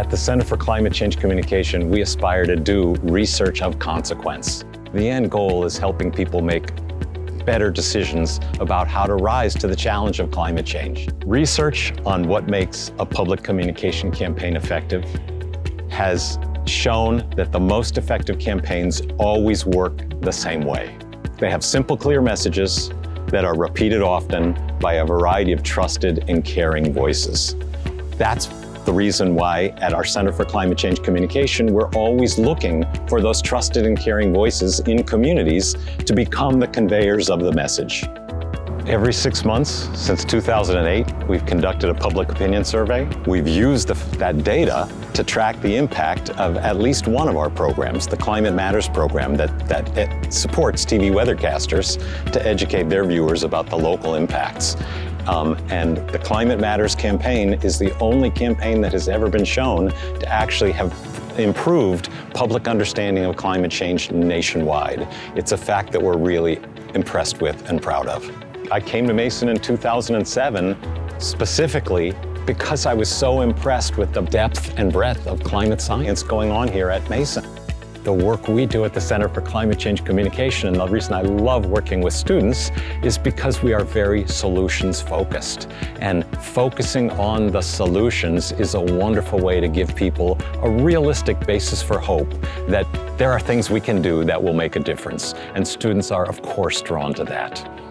At the Center for Climate Change Communication, we aspire to do research of consequence. The end goal is helping people make better decisions about how to rise to the challenge of climate change. Research on what makes a public communication campaign effective has shown that the most effective campaigns always work the same way. They have simple, clear messages that are repeated often by a variety of trusted and caring voices. That's the reason why at our Center for Climate Change Communication, we're always looking for those trusted and caring voices in communities to become the conveyors of the message. Every six months since 2008, we've conducted a public opinion survey. We've used the, that data to track the impact of at least one of our programs, the Climate Matters program that, that eh, supports TV weathercasters to educate their viewers about the local impacts. Um, and the Climate Matters campaign is the only campaign that has ever been shown to actually have improved public understanding of climate change nationwide. It's a fact that we're really impressed with and proud of. I came to Mason in 2007 specifically because I was so impressed with the depth and breadth of climate science going on here at Mason. The work we do at the Center for Climate Change Communication, and the reason I love working with students, is because we are very solutions focused. And focusing on the solutions is a wonderful way to give people a realistic basis for hope that there are things we can do that will make a difference. And students are, of course, drawn to that.